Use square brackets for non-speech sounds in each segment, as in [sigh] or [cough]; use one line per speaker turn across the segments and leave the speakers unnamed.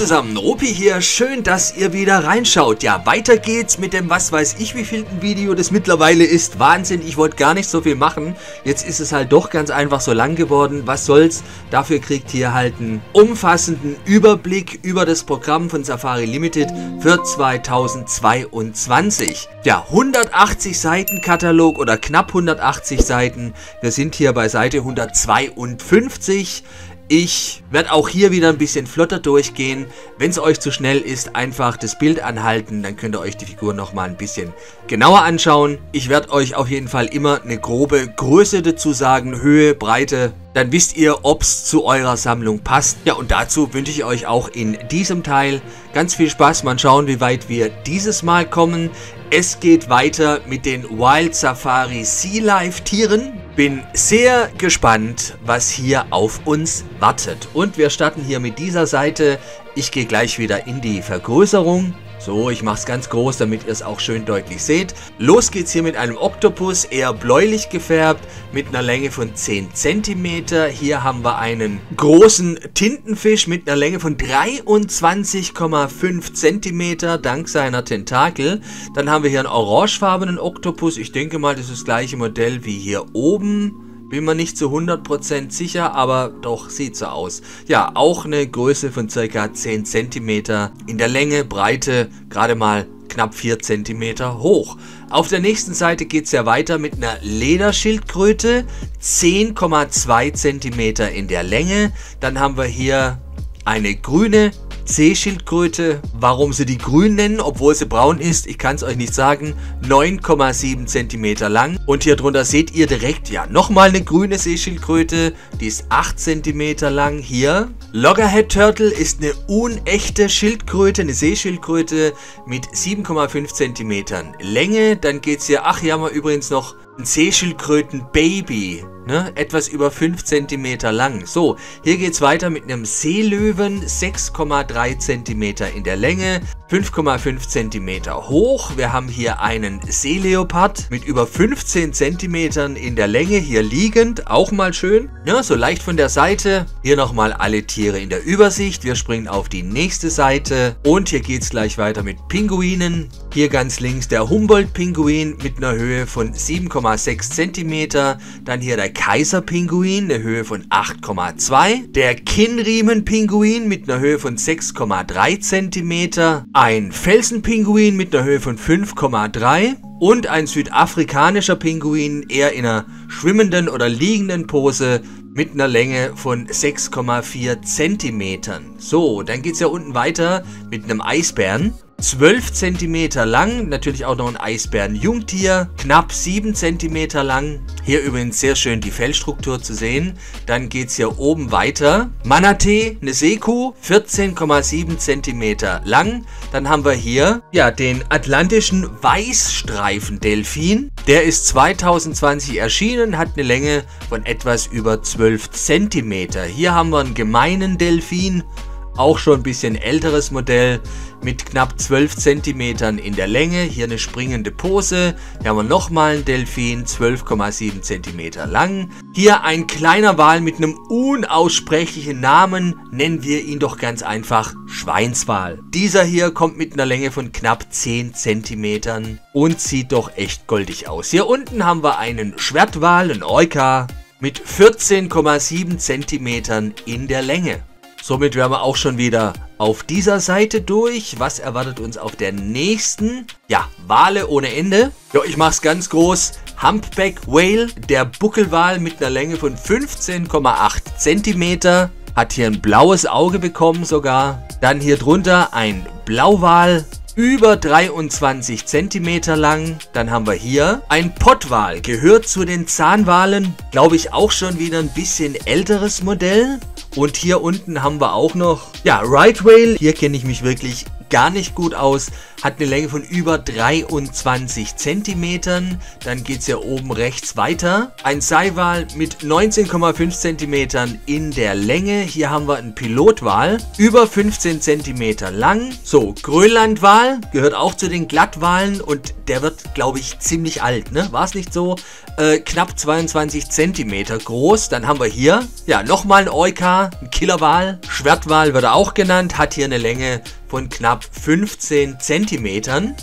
zusammen, Rupi hier, schön, dass ihr wieder reinschaut. Ja, weiter geht's mit dem was weiß ich wievielten Video das mittlerweile ist. Wahnsinn, ich wollte gar nicht so viel machen. Jetzt ist es halt doch ganz einfach so lang geworden. Was soll's, dafür kriegt ihr halt einen umfassenden Überblick über das Programm von Safari Limited für 2022. Ja, 180 Seiten Katalog oder knapp 180 Seiten. Wir sind hier bei Seite 152. Ich werde auch hier wieder ein bisschen flotter durchgehen. Wenn es euch zu schnell ist, einfach das Bild anhalten, dann könnt ihr euch die Figur nochmal ein bisschen genauer anschauen. Ich werde euch auf jeden Fall immer eine grobe Größe dazu sagen, Höhe, Breite. Dann wisst ihr, ob es zu eurer Sammlung passt. Ja, und dazu wünsche ich euch auch in diesem Teil ganz viel Spaß. Mal schauen, wie weit wir dieses Mal kommen. Es geht weiter mit den Wild Safari Sea Life Tieren bin sehr gespannt, was hier auf uns wartet. Und wir starten hier mit dieser Seite. Ich gehe gleich wieder in die Vergrößerung. So, ich mache es ganz groß, damit ihr es auch schön deutlich seht. Los geht's hier mit einem Oktopus, eher bläulich gefärbt, mit einer Länge von 10 cm. Hier haben wir einen großen Tintenfisch mit einer Länge von 23,5 cm, dank seiner Tentakel. Dann haben wir hier einen orangefarbenen Oktopus. Ich denke mal, das ist das gleiche Modell wie hier oben. Bin mir nicht zu 100% sicher, aber doch sieht so aus. Ja, auch eine Größe von ca. 10 cm in der Länge, Breite gerade mal knapp 4 cm hoch. Auf der nächsten Seite geht es ja weiter mit einer Lederschildkröte, 10,2 cm in der Länge. Dann haben wir hier eine grüne Seeschildkröte, warum sie die grün nennen, obwohl sie braun ist, ich kann es euch nicht sagen, 9,7 cm lang. Und hier drunter seht ihr direkt, ja, nochmal eine grüne Seeschildkröte, die ist 8 cm lang. Hier, Loggerhead Turtle ist eine unechte Schildkröte, eine Seeschildkröte mit 7,5 cm Länge. Dann geht es hier, ach hier haben wir übrigens noch ein Seeschildkröten-Baby. Ne? Etwas über 5 cm lang. So, hier geht es weiter mit einem Seelöwen, 6,3 cm in der Länge, 5,5 cm hoch. Wir haben hier einen Seeleopard mit über 15 cm in der Länge, hier liegend, auch mal schön. Ja, so leicht von der Seite. Hier nochmal alle Tiere in der Übersicht. Wir springen auf die nächste Seite und hier geht es gleich weiter mit Pinguinen. Hier ganz links der Humboldt-Pinguin mit einer Höhe von 7,6 cm. Dann hier der Kaiserpinguin, eine Höhe von 8,2. Der Kinnriemenpinguin mit einer Höhe von 6,3 cm. Ein Felsenpinguin mit einer Höhe von 5,3 und ein südafrikanischer Pinguin eher in einer schwimmenden oder liegenden Pose mit einer Länge von 6,4 cm. So, dann geht es ja unten weiter mit einem Eisbären. 12 cm lang, natürlich auch noch ein Eisbären-Jungtier, knapp 7 cm lang. Hier übrigens sehr schön die Fellstruktur zu sehen. Dann geht es hier oben weiter. Manatee, eine Seekuh, 14,7 cm lang. Dann haben wir hier ja den atlantischen Weißstreifen-Delfin. Der ist 2020 erschienen, hat eine Länge von etwas über 12 cm. Hier haben wir einen gemeinen Delfin, auch schon ein bisschen älteres Modell mit knapp 12 cm in der Länge. Hier eine springende Pose. Hier haben wir nochmal einen Delfin, 12,7 cm lang. Hier ein kleiner Wal mit einem unaussprechlichen Namen. Nennen wir ihn doch ganz einfach Schweinswal. Dieser hier kommt mit einer Länge von knapp 10 cm und sieht doch echt goldig aus. Hier unten haben wir einen Schwertwal, ein Orca, mit 14,7 cm in der Länge. Somit wären wir auch schon wieder auf dieser Seite durch. Was erwartet uns auf der nächsten? Ja, Wale ohne Ende. Ja, ich mache es ganz groß. Humpback Whale, der Buckelwal mit einer Länge von 15,8 cm. Hat hier ein blaues Auge bekommen sogar. Dann hier drunter ein Blauwal über 23 cm lang. Dann haben wir hier ein Pottwal, gehört zu den Zahnwalen. Glaube ich auch schon wieder ein bisschen älteres Modell. Und hier unten haben wir auch noch, ja, Right Whale. Hier kenne ich mich wirklich gar nicht gut aus. hat eine Länge von über 23 cm. Dann geht es ja oben rechts weiter. Ein Seiwal mit 19,5 cm in der Länge. Hier haben wir einen Pilotwal, über 15 cm lang. So, Grönlandwal gehört auch zu den Glattwalen und der wird, glaube ich, ziemlich alt, ne? War es nicht so? Äh, knapp 22 cm groß. Dann haben wir hier, ja, nochmal ein Euka, ein Killerwal. Schwertwal wird er auch genannt, hat hier eine Länge von knapp 15 cm.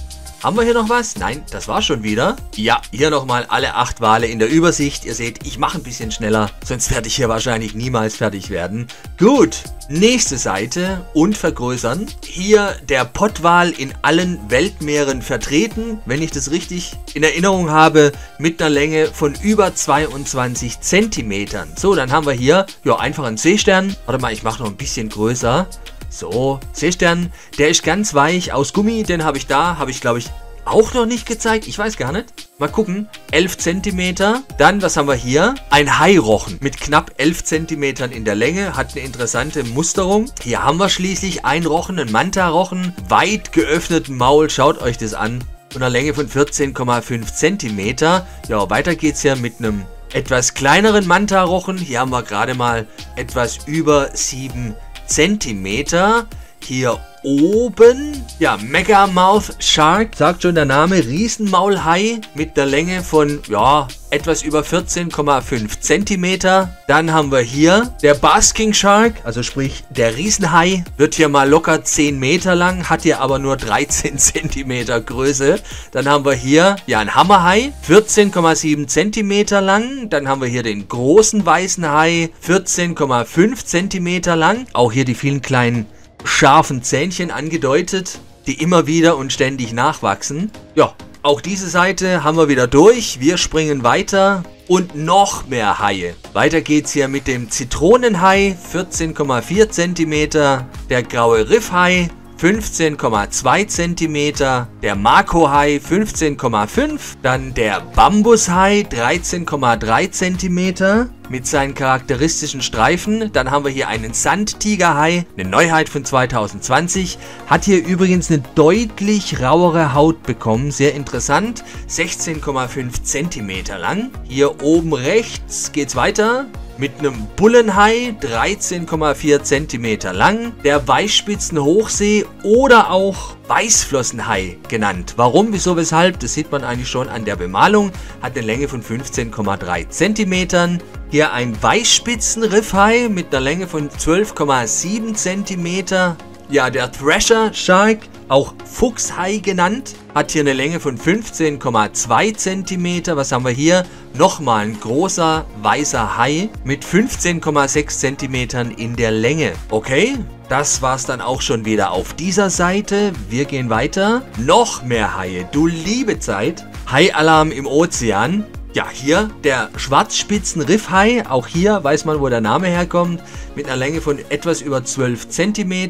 Haben wir hier noch was? Nein, das war schon wieder. Ja, hier nochmal alle acht Wale in der Übersicht. Ihr seht, ich mache ein bisschen schneller, sonst werde ich hier wahrscheinlich niemals fertig werden. Gut, nächste Seite und vergrößern. Hier der Pottwal in allen Weltmeeren vertreten, wenn ich das richtig in Erinnerung habe, mit einer Länge von über 22 Zentimetern. So, dann haben wir hier ja, einfach einen Seestern. Warte mal, ich mache noch ein bisschen größer. So, Seestern, der ist ganz weich aus Gummi, den habe ich da, habe ich glaube ich auch noch nicht gezeigt, ich weiß gar nicht. Mal gucken, 11 cm. Dann, was haben wir hier? Ein Hairochen mit knapp 11 cm in der Länge, hat eine interessante Musterung. Hier haben wir schließlich ein Rochen, ein Manta-Rochen, weit geöffneten Maul, schaut euch das an. Und einer Länge von 14,5 cm. Ja, weiter geht's ja mit einem etwas kleineren Manta-Rochen. Hier haben wir gerade mal etwas über 7 cm. Zentimeter. Hier oben, ja, Mega Mouth Shark, sagt schon der Name, Riesenmaulhai mit der Länge von, ja, etwas über 14,5 Zentimeter. Dann haben wir hier der Basking Shark, also sprich der Riesenhai, wird hier mal locker 10 Meter lang, hat hier aber nur 13 [laughs] Zentimeter Größe. Dann haben wir hier, ja, ein Hammerhai, 14,7 Zentimeter lang. Dann haben wir hier den großen weißen Hai, 14,5 Zentimeter lang. Auch hier die vielen kleinen scharfen Zähnchen angedeutet, die immer wieder und ständig nachwachsen. Ja, auch diese Seite haben wir wieder durch. Wir springen weiter. Und noch mehr Haie. Weiter geht's hier mit dem Zitronenhai, 14,4 cm, der graue Riffhai, 15,2 cm, der Makohai 15,5, dann der Bambushai. 13,3 cm mit seinen charakteristischen Streifen. Dann haben wir hier einen Sandtigerhai, eine Neuheit von 2020, hat hier übrigens eine deutlich rauere Haut bekommen, sehr interessant, 16,5 cm lang. Hier oben rechts geht's weiter mit einem Bullenhai, 13,4 cm lang, der Weißspitzenhochsee oder auch Weißflossenhai genannt. Warum, wieso, weshalb, das sieht man eigentlich schon an der Bemalung, hat eine Länge von 15,3 cm. Hier ein Weißspitzenriffhai mit einer Länge von 12,7 cm. Ja, der Thrasher Shark, auch Fuchshai genannt, hat hier eine Länge von 15,2 cm. Was haben wir hier? Nochmal ein großer weißer Hai mit 15,6 cm in der Länge. Okay, das war's dann auch schon wieder auf dieser Seite. Wir gehen weiter. Noch mehr Haie. Du liebe Zeit. Hai-Alarm im Ozean. Ja, hier der Schwarzspitzen-Riffhai. Auch hier weiß man, wo der Name herkommt. Mit einer Länge von etwas über 12 cm.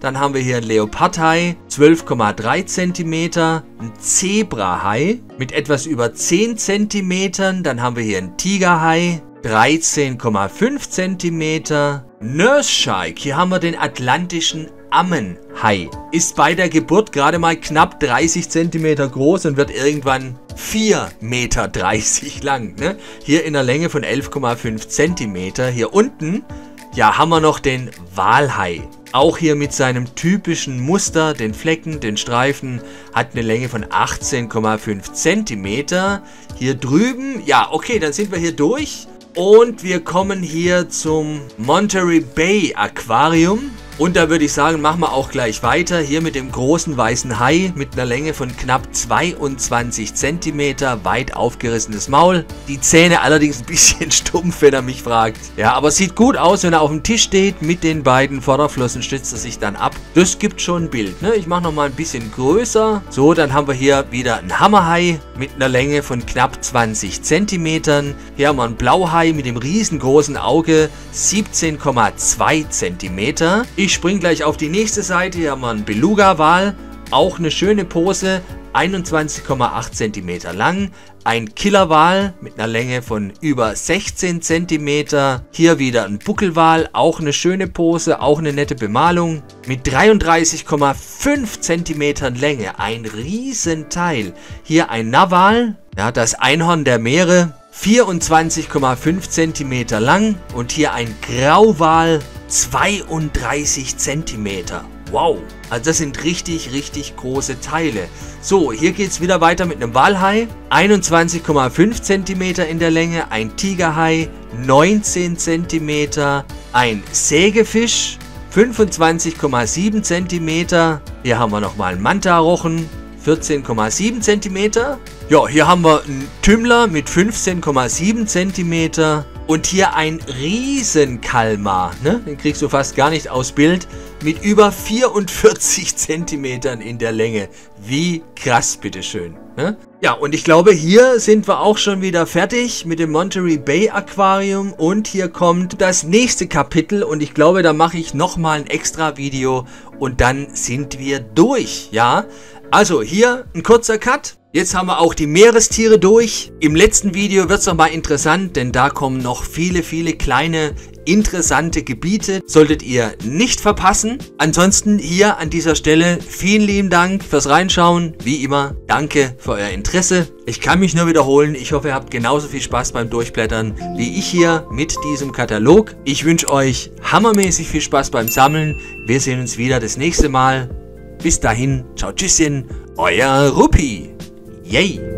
Dann haben wir hier einen Leopardhai, 12,3 cm. Ein Zebrahai mit etwas über 10 cm. Dann haben wir hier einen Tigerhai, 13,5 cm. Nurse Shark, hier haben wir den atlantischen Ammenhai. Ist bei der Geburt gerade mal knapp 30 cm groß und wird irgendwann 4,30 Meter lang. Ne? Hier in der Länge von 11,5 cm. Hier unten, ja, haben wir noch den Walhai. Auch hier mit seinem typischen Muster, den Flecken, den Streifen, hat eine Länge von 18,5 cm. Hier drüben, ja, okay, dann sind wir hier durch. Und wir kommen hier zum Monterey Bay Aquarium. Und da würde ich sagen, machen wir auch gleich weiter. Hier mit dem großen weißen Hai mit einer Länge von knapp 22 cm, weit aufgerissenes Maul. Die Zähne allerdings ein bisschen [laughs] stumpf, wenn er mich fragt. Ja, aber sieht gut aus, wenn er auf dem Tisch steht. Mit den beiden Vorderflossen stützt er sich dann ab. Das gibt schon ein Bild. Ne? Ich mache nochmal ein bisschen größer. So, dann haben wir hier wieder einen Hammerhai mit einer Länge von knapp 20 cm. Hier haben wir einen Blauhai mit dem riesengroßen Auge, 17,2 cm. Ich springe gleich auf die nächste Seite. Hier haben wir einen Beluga-Wal. Auch eine schöne Pose. 21,8 cm lang. Ein Killerwal mit einer Länge von über 16 cm. Hier wieder ein Buckelwal, auch eine schöne Pose, auch eine nette Bemalung. Mit 33,5 cm Länge, ein Riesenteil. Hier ein Nawal, ja, das Einhorn der Meere, 24,5 cm lang und hier ein Grauwal 32 cm. Wow, also das sind richtig, richtig große Teile. So, hier geht es wieder weiter mit einem Walhai. 21,5 cm in der Länge, ein Tigerhai 19 cm, ein Sägefisch 25,7 cm. Hier haben wir nochmal einen Manta-Rochen 14,7 cm. Ja, hier haben wir einen Tümmler mit 15,7 cm. Und hier ein Riesenkalmar, ne? den kriegst du fast gar nicht aus Bild, mit über 44 cm [laughs] in der Länge. Wie krass, bitteschön. Ne? Ja, und ich glaube, hier sind wir auch schon wieder fertig mit dem Monterey Bay Aquarium. Und hier kommt das nächste Kapitel. Und ich glaube, da mache ich nochmal ein extra Video. Und dann sind wir durch, ja? Also hier ein kurzer Cut. Jetzt haben wir auch die Meerestiere durch. Im letzten Video wird es nochmal interessant, denn da kommen noch viele, viele kleine interessante Gebiete. Solltet ihr nicht verpassen. Ansonsten hier an dieser Stelle vielen lieben Dank fürs Reinschauen. Wie immer, danke für euer Interesse. Ich kann mich nur wiederholen. Ich hoffe, ihr habt genauso viel Spaß beim Durchblättern wie ich hier mit diesem Katalog. Ich wünsche euch hammermäßig viel Spaß beim Sammeln. Wir sehen uns wieder das nächste Mal. Bis dahin, ciao, tschüsschen, euer Ruppi. Yay!